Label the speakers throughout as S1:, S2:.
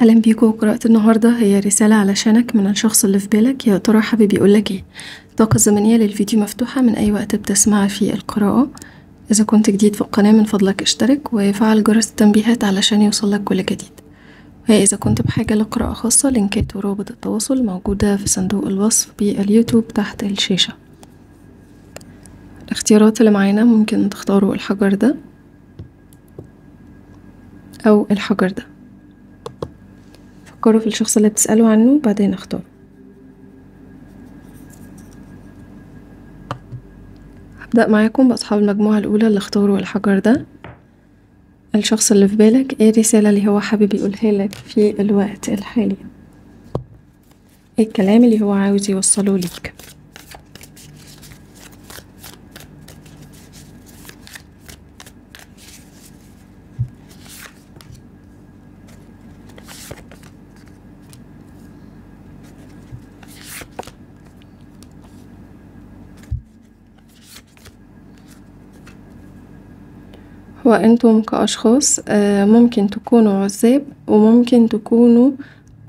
S1: أهلا بيكوا قراءة النهاردة هي رسالة علشانك من الشخص اللي في بالك. يا ترى حابب يقولك إيه؟ الطاقة الزمنية للفيديو مفتوحة من أي وقت بتسمع فيه القراءة. إذا كنت جديد في القناة من فضلك اشترك وفعل جرس التنبيهات علشان يوصلك كل جديد. وإذا كنت بحاجة لقراءة خاصة لينكات ورابط التواصل موجودة في صندوق الوصف باليوتيوب تحت الشاشة. الاختيارات اللي معانا ممكن تختاروا الحجر ده أو الحجر ده. فكروا في الشخص اللي بتسألوا عنه وبعدين اختاروا هبدأ معاكم بأصحاب المجموعة الأولى اللي اختاروا الحجر ده. الشخص اللي في بالك إيه الرسالة اللي هو حابب يقولها لك في الوقت الحالي؟ إيه الكلام اللي هو عاوز يوصله ليك؟ هو أنتم كأشخاص ممكن تكونوا عزاب وممكن تكونوا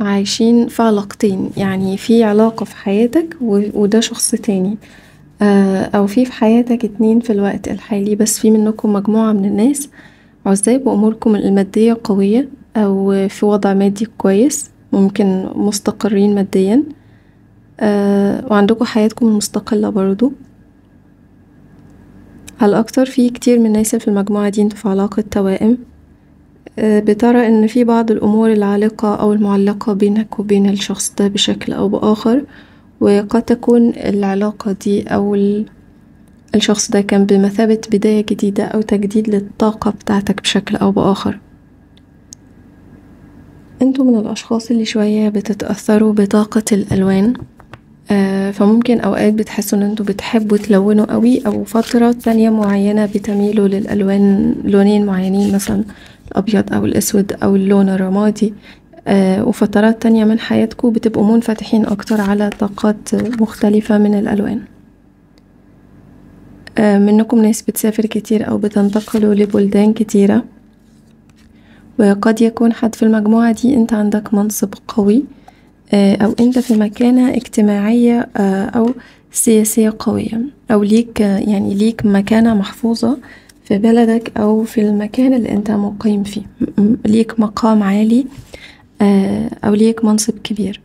S1: عايشين في علاقتين يعني في علاقة في حياتك وده شخص تاني. أو في في حياتك اتنين في الوقت الحالي بس في منكم مجموعة من الناس عزاب وأموركم المادية قوية أو في وضع مادي كويس ممكن مستقرين ماديا. وعندكم حياتكم المستقلة برضو. على الأكتر في كتير من الناس في المجموعة دي أنتوا في علاقة توائم؟ بترى إن في بعض الأمور العالقة أو المعلقة بينك وبين الشخص ده بشكل أو بآخر وقد تكون العلاقة دي أو الشخص ده كان بمثابة بداية جديدة أو تجديد للطاقة بتاعتك بشكل أو بآخر. أنتوا من الأشخاص اللي شوية بتتأثروا بطاقة الألوان؟ فممكن أوقات بتحسوا إن أنتوا بتحبوا تلونوا قوي أو فترة تانية معينة بتميلوا للألوان لونين معينين مثلا الأبيض أو الأسود أو اللون الرمادي. وفترات تانية من حياتكم بتبقوا منفتحين أكتر على طاقات مختلفة من الألوان. منكم ناس بتسافر كتير أو بتنتقلوا لبلدان كتيرة. وقد يكون حد في المجموعة دي انت عندك منصب قوي. أو أنت في مكانة اجتماعية أو سياسية قوية أو ليك يعني ليك مكانة محفوظة في بلدك أو في المكان اللي أنت مقيم فيه. ليك مقام عالي أو ليك منصب كبير.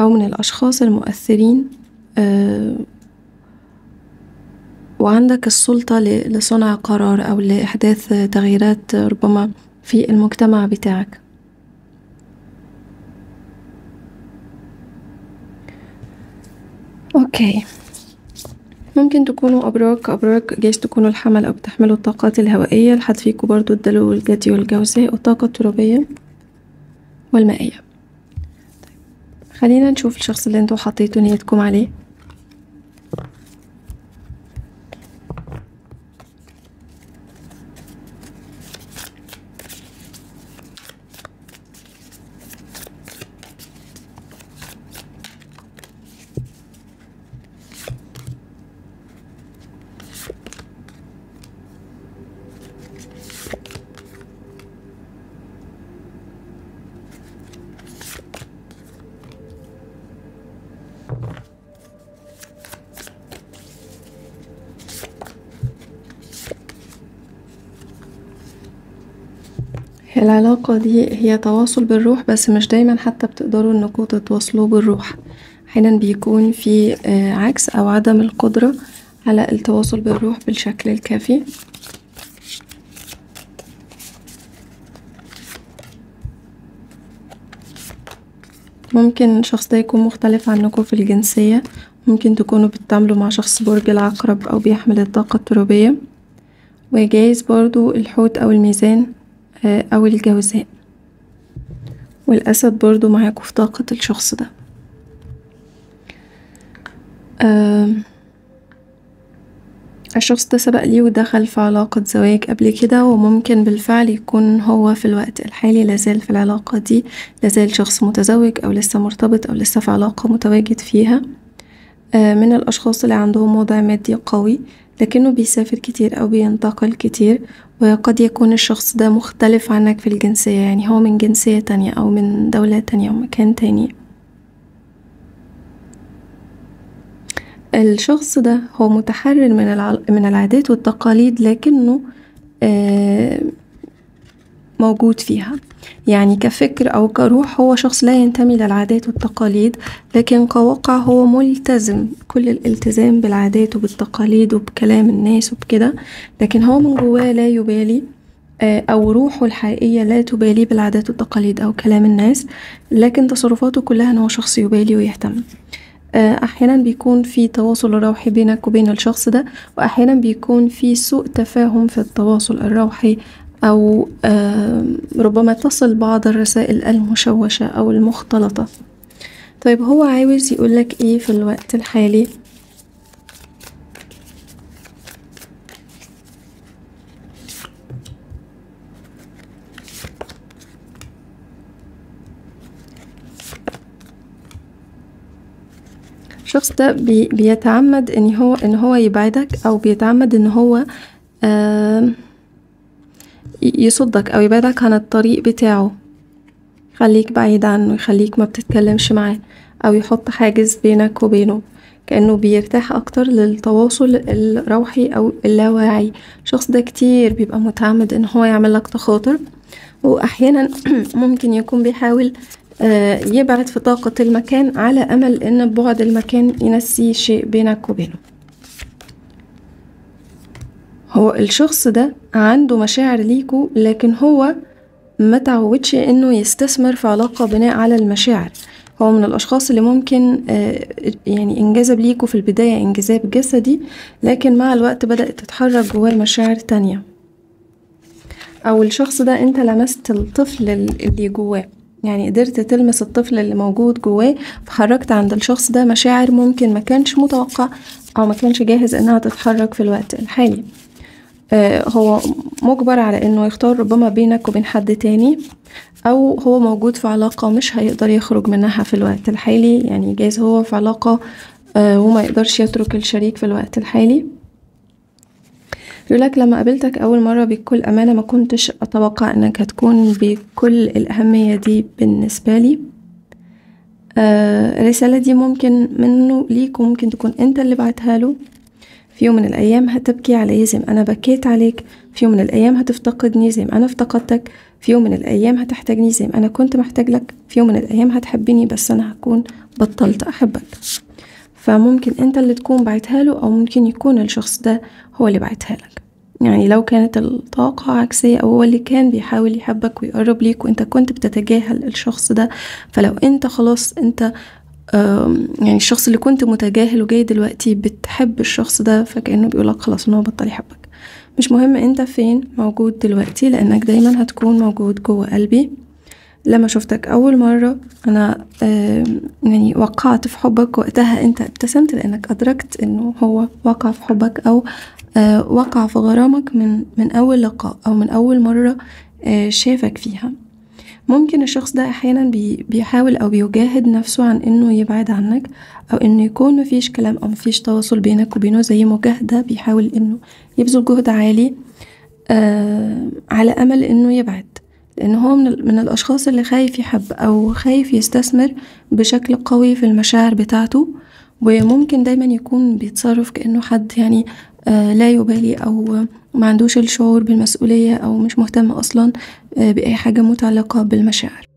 S1: أو من الأشخاص المؤثرين وعندك السلطة لصنع قرار أو لإحداث تغييرات ربما في المجتمع بتاعك. أوكي. ممكن تكونوا أبراج كابراج جايز تكونوا الحمل أو بتحملوا الطاقات الهوائية. لحد فيكم برضو الدلو والجدي والجوزاء والطاقة الترابية والمائية. طيب. خلينا نشوف الشخص اللي أنتوا حطيتوا نيتكم عليه. العلاقة دي هي تواصل بالروح بس مش دايما حتى بتقدروا انكوا تتواصلوا بالروح. أحيانا بيكون في عكس أو عدم القدرة على التواصل بالروح بالشكل الكافي. ممكن الشخص ده يكون مختلف عنكم في الجنسية. ممكن تكونوا بتتعاملوا مع شخص برج العقرب أو بيحمل الطاقة الترابية. وجايز برضو الحوت أو الميزان. أو الجوزاء. والأسد برضو معاكوا في طاقة الشخص ده. الشخص ده سبق ليه ودخل في علاقة زواج قبل كده وممكن بالفعل يكون هو في الوقت الحالي لازال في العلاقة دي لازال شخص متزوج أو لسه مرتبط أو لسه في علاقة متواجد فيها. من الأشخاص اللي عندهم وضع مادي قوي لكنه بيسافر كتير أو بينتقل كتير وقد يكون الشخص ده مختلف عنك في الجنسية يعني هو من جنسية تانية أو من دولة تانية أو مكان تاني. الشخص ده هو متحرر من الع من العادات والتقاليد لكنه موجود فيها. يعني كفكر أو كروح هو شخص لا ينتمي للعادات والتقاليد لكن كواقع هو ملتزم كل الالتزام بالعادات وبالتقاليد وبكلام الناس وبكده. لكن هو من جواه لا يبالي أو روحه الحقيقية لا تبالي بالعادات والتقاليد أو كلام الناس لكن تصرفاته كلها إن هو شخص يبالي ويهتم. أحيانا بيكون في تواصل روحي بينك وبين الشخص ده وأحيانا بيكون في سوء تفاهم في التواصل الروحي أو ربما تصل بعض الرسائل المشوشة أو المختلطة. طيب هو عاوز يقولك إيه في الوقت الحالي؟ الشخص ده بي بيتعمد إن هو إن هو يبعدك أو بيتعمد إن هو يصدك أو يبعدك عن الطريق بتاعه. يخليك بعيد عنه يخليك ما بتتكلمش معاه أو يحط حاجز بينك وبينه. كأنه بيرتاح أكتر للتواصل الروحي أو اللاواعي. الشخص ده كتير بيبقى متعمد إن هو يعملك تخاطر. وأحيانا ممكن يكون بيحاول يبعد في طاقة المكان على أمل إن بعد المكان ينسي شيء بينك وبينه. هو الشخص ده عنده مشاعر ليكوا لكن هو متعودش إنه يستثمر في علاقة بناء على المشاعر. هو من الأشخاص اللي ممكن يعني انجذب ليكوا في البداية إنجذاب جسدي لكن مع الوقت بدأت تتحرك جواه مشاعر تانية. أو الشخص ده أنت لمست الطفل اللي جواه يعني قدرت تلمس الطفل اللي موجود جواه فحركت عند الشخص ده مشاعر ممكن مكانش متوقع أو مكانش جاهز إنها تتحرك في الوقت الحالي. هو مجبر على إنه يختار ربما بينك وبين حد تاني أو هو موجود في علاقة مش هيقدر يخرج منها في الوقت الحالي يعني جايز هو في علاقة وما يقدرش يترك الشريك في الوقت الحالي. يقولك لما قابلتك أول مرة بكل أمانة ما كنتش أتوقع إنك هتكون بكل الأهمية دي بالنسبة لي. الرسالة دي ممكن منه ليك وممكن تكون أنت اللي بعتها له. في يوم من الأيام هتبكي علي زي ما أنا بكيت عليك. في يوم من الأيام هتفتقدني زي ما أنا افتقدتك. في يوم من الأيام هتحتاجني زي ما أنا كنت محتاج لك. في يوم من الأيام هتحبني بس أنا هكون بطلت أحبك. فممكن أنت اللي تكون بعتها له أو ممكن يكون الشخص ده هو اللي بعتها لك. يعني لو كانت الطاقة عكسية أو هو اللي كان بيحاول يحبك ويقرب ليك وأنت كنت بتتجاهل الشخص ده فلو أنت خلاص أنت يعني الشخص اللي كنت متجاهل وجاي دلوقتي بتحب الشخص ده فكأنه بيقولك خلاص إن هو بطل يحبك. مش مهم أنت فين موجود دلوقتي لأنك دايما هتكون موجود جوه قلبي. لما شفتك أول مرة أنا يعني وقعت في حبك وقتها أنت ابتسمت لأنك أدركت إنه هو وقع في حبك أو وقع في غرامك من من أول لقاء أو من أول مرة شافك فيها. ممكن الشخص ده أحيانا بي بيحاول أو بيجاهد نفسه عن إنه يبعد عنك أو إنه يكون مفيش كلام أو مفيش تواصل بينك وبينه زي مجاهدة بيحاول إنه يبذل جهد عالي آه على أمل إنه يبعد. لأن هو من, من الأشخاص اللي خايف يحب أو خايف يستثمر بشكل قوي في المشاعر بتاعته وممكن دايما يكون بيتصرف كأنه حد يعني لا يبالي أو ما عندوش الشعور بالمسؤولية أو مش مهتم أصلا بأي حاجة متعلقة بالمشاعر.